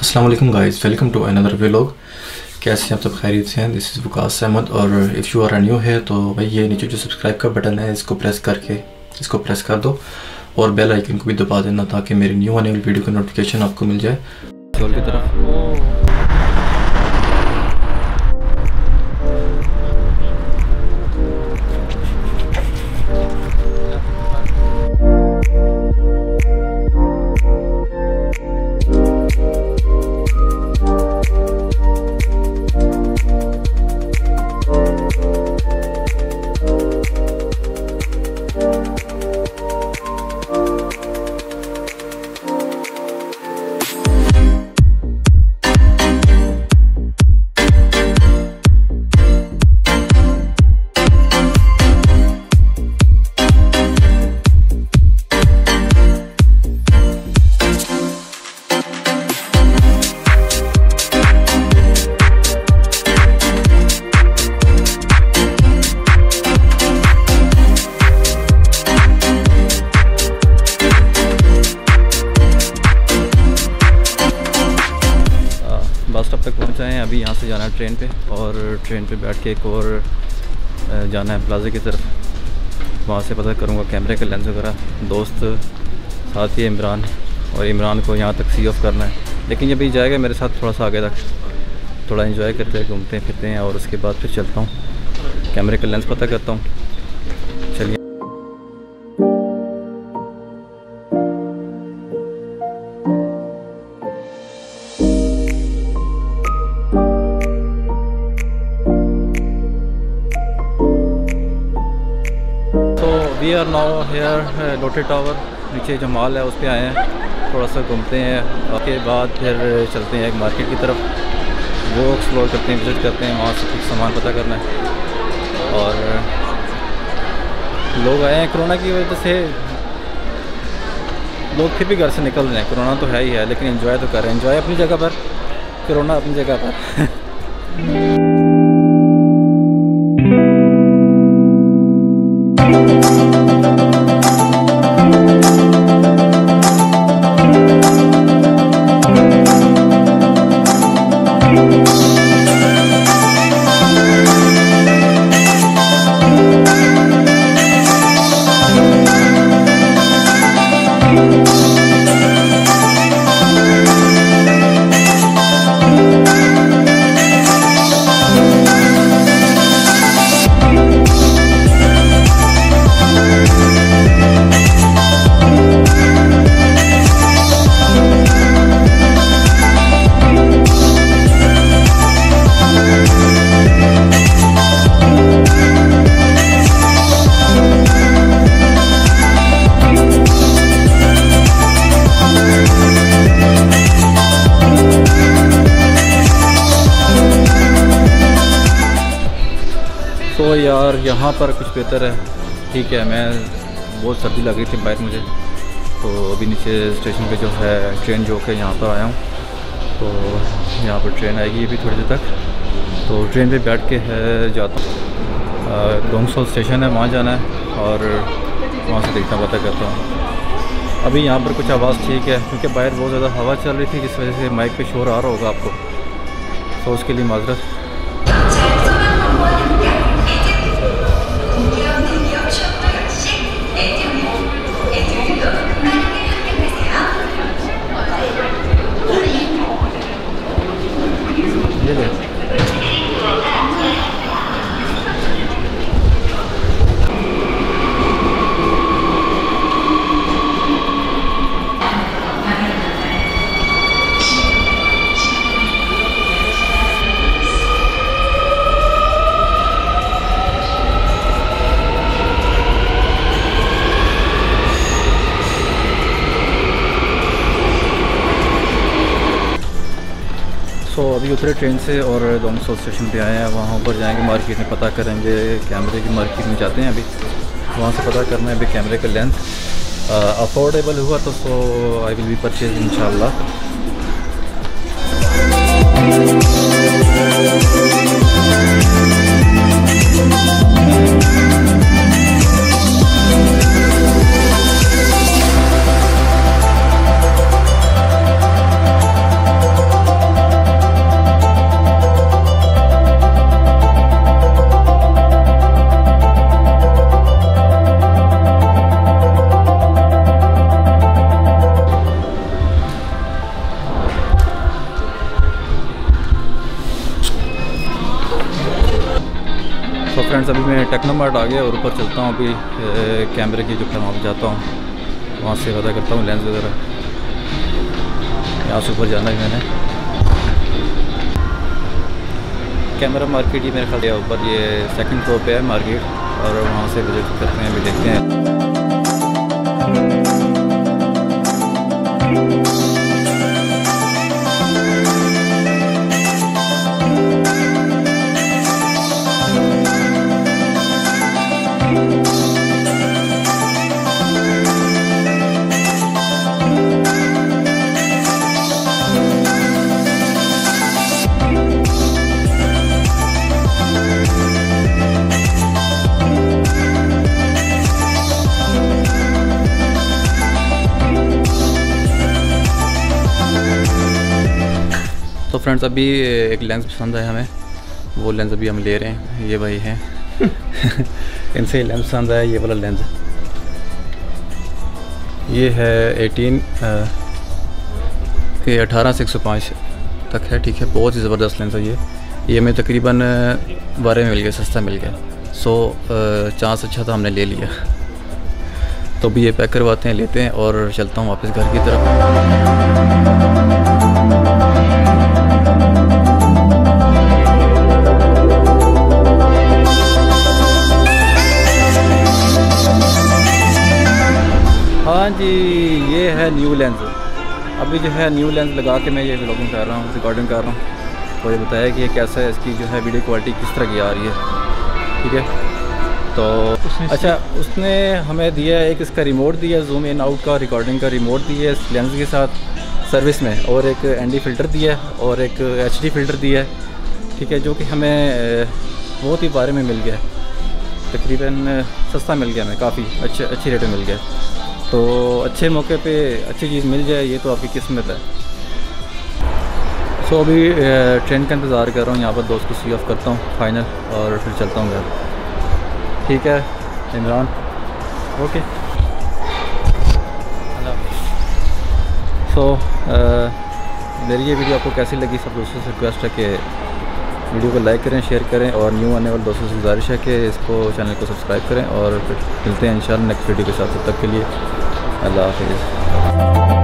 السلام علیکم guys welcome to another vlog کیسے ہیں آپ سب؟ خیریت سے ہیں. دس از وکاس احمد. اور اف یو آر نیو ہے تو بھائی یہ نیچے جو سبسکرائب کا بٹن ہے، اس کو پریس کر کے، اس کو پریس کر دو اور بیل آئیکن کو بھی دبا دینا تاکہ میری نیو آنے والی ویڈیو کا نوٹیفیکیشن آپ کو مل جائے۔ کی طرف۔ ابھی یہاں سے جانا ہے ٹرین پہ اور ٹرین پہ بیٹھ کے ایک اور جانا ہے پلازے کی طرف۔ وہاں سے پتہ کروں گا کیمرے کا لینس وغیرہ۔ دوست ساتھ ہی عمران اور عمران کو یہاں تک سی آف کرنا ہے۔ لیکن جب یہ جائے گا میرے ساتھ تھوڑا سا آگے تک۔ تھوڑا انجوائے کرتے ہیں گھومتے ہیں پھرتے ہیں اور اس کے بعد پھر چلتا ہوں۔ کیمرے کا لینس پتہ کرتا ہوں۔ We are now here Lotte tower نیچے جو مال ہے، اس پہ آئے ہیں، تھوڑا سا گھومتے ہیں، اس کے بعد پھر چلتے ہیں ایک مارکیٹ کی طرف. وہ ایکسپلور کرتے ہیں وزٹ کرتے ہیں، وہاں سے کچھ سامان پتہ کرنا ہے. اور لوگ آئے ہیں کرونا کی وجہ سے. لوگ پھر بھی گھر سے نکل رہے ہیں، کرونا تو ہے ہی ہے، لیکن انجوائے تو کر رہے ہیں. انجوائے اپنی جگہ پر، کرونا اپنی جگہ پر. تو یار، یہاں پر کچھ بہتر ہے۔ ٹھیک ہے، میں بہت سردی لگ رہی تھی باہر مجھے۔ تو ابھی نیچے اسٹیشن پہ جو ہے، ٹرین جو کہ یہاں پر آیا ہوں۔ تو یہاں پر ٹرین آئے گی ابھی تھوڑی دیر تک۔ تو ٹرین پہ بیٹھ کے ہے، جاتا ہوں۔ ڈونگسو اسٹیشن ہے، وہاں جانا ہے اور وہاں سے دیکھتا پتہ کرتا ہوں۔ ابھی یہاں پر کچھ آواز ٹھیک ہے، کیونکہ باہر بہت زیادہ ہوا چل رہی تھی، جس وجہ سے مائک پہ شور آ رہا ہوگا آپ کو۔ تو اس کے لیے معذرت۔ یہ لے ابھی اترے ٹرین سے اور دومسو اسٹیشن پہ آئے ہیں۔ وہاں اوپر جائیں گے مارکیٹ میں، پتہ کریں گے کیمرے کی مارکیٹ میں جاتے ہیں ابھی۔ وہاں سے پتہ کرنا ہے ابھی کیمرے کا لینتھ افورڈیبل ہوا تو so I will be purchase in friends ابھی میں ٹیکنو مارٹ آ گیا اور اوپر چلتا ہوں ابھی کیمرے کی جو ہے وہاں پہ جاتا ہوں وہاں سے پتہ کرتا ہوں لینس وغیرہ یہاں سے اوپر جانا ہے میں نے کیمرہ مارکیٹ ہی میرے خیال ہے اوپر یہ سیکنڈ فلور پہ ہے مارکیٹ اور وہاں سے وزٹ کرتے ہیں ابھی دیکھتے ہیں فرینڈس ابھی ایک لینس پسند ہے ہمیں وہ لینس ابھی ہم لے رہے ہیں یہ بھائی ہیں ان سے لینس پسند ہے یہ والا لینس یہ ہے ایٹین یہ اٹھارہ سے ایک سو پانچ تک ہے ٹھیک ہے بہت ہی زبردست لینس ہے یہ یہ ہمیں تقریباً بارہ میں مل گیا سستا مل گیا سو چانس اچھا تھا ہم نے لے لیا تو ابھی یہ پیک کرواتے ہیں، لیتے ہیں اور چلتا ہوں واپس گھر کی طرف۔ ہاں جی یہ ہے نیو لینس ابھی جو ہے نیو لینس لگا کے میں یہ ولاگنگ کر رہا ہوں ریکارڈنگ کر رہا ہوں۔ تو یہ بتایا کہ یہ کیسا ہے، اس کی جو ہے ویڈیو کوالٹی کس طرح کی آ رہی ہے۔ ٹھیک ہے؟ تو اچھا اس نے ہمیں دیا ایک اس کا ریموٹ دیا زوم ان آؤٹ کا ریکارڈنگ کا ریموٹ دیا ہے اس لینس کے ساتھ سروس میں اور ایک این ڈی فلٹر دیا ہے اور ایک ایچ ڈی فلٹر دیا ہے ٹھیک ہے جو کہ ہمیں بہت ہی بارے میں مل گیا تقریباً سستا مل گیا ہمیں کافی اچھے اچھی ریٹ میں مل گیا تو اچھے موقع پہ اچھی چیز مل جائے یہ تو آپ کی قسمت ہے۔ سو ابھی ٹرین کا انتظار کر رہا ہوں یہاں پر دوست کو سی آف کرتا ہوں فائنل اور پھر چلتا ہوں گھر۔ ٹھیک ہے، عمران۔ اوکے سو میری یہ ویڈیو آپ کو کیسی لگی؟ سب دوستوں سے ریکویسٹ ہے کہ ویڈیو کو لائک کریں شیئر کریں اور نیو آنے والے دوستوں سے گزارش ہے کہ اس کو چینل کو سبسکرائب کریں اور پھر ملتے ہیں انشاءاللہ نیکسٹ ویڈیو کے ساتھ۔ تب تک کے لیے اللہ حافظ۔